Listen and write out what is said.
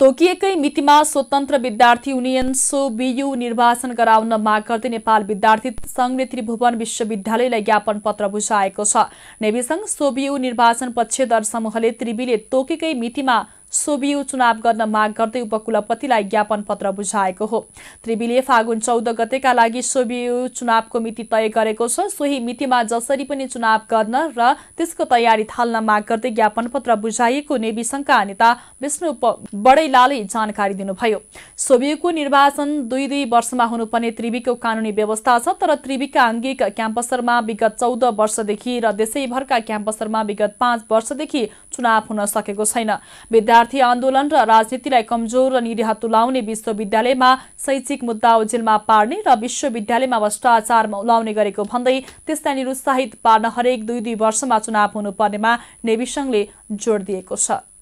तोकिएकै मितिमा स्वतन्त्र विद्यार्थी युनियन सोबियु निर्वाचन गराउन माग गर्दै नेपाल विद्यार्थी संघले त्रिभुवन विश्वविद्यालयलाई ज्ञापन पत्र बुझाएको छ। नेवी संघ सोबियु निर्वाचन पक्षधर समूहले त्रिवीले तोकेकै मितिमा सोबियु चुनाव गर्न माग गर्दै उपकुलपतिलाई ज्ञापन पत्र बुझाएको हो। त्रिवीले फागुन चौध गतेका लागि सोबियु चुनावको मिति तय गरेको छ। सोही मितिमा जसरी पनि चुनाव गर्न र त्यसको तयारी थाल्न माग गर्दै ज्ञापन पत्र बुझाइएको नेवी संघका नेता विष्णु बडैलाले जानकारी दिनुभयो। सोबियुको निर्वाचन दुई दुई वर्षमा हुनुपर्ने त्रिवीको कानुनी व्यवस्था छ तर त्रिवीका अङ्गिक क्याम्पसहरूमा विगत चौध वर्षदेखि र देशैभरका क्याम्पसहरूमा विगत पाँच वर्षदेखि चुनाव हुन सकेको छैन। आन्दोलन र राजनीतिलाई कमजोर र निरीह तुलाउने विश्वविद्यालयमा शैक्षिक मुद्दा ओझेलमा पार्ने र विश्वविद्यालयमा भ्रष्टाचारमा उलाउने गरेको भन्दै त्यसलाई निरुत्साहित पार्न हरेक दुई दुई वर्षमा चुनाव हुनुपर्नेमा नेविसङले जोड दिएको छ।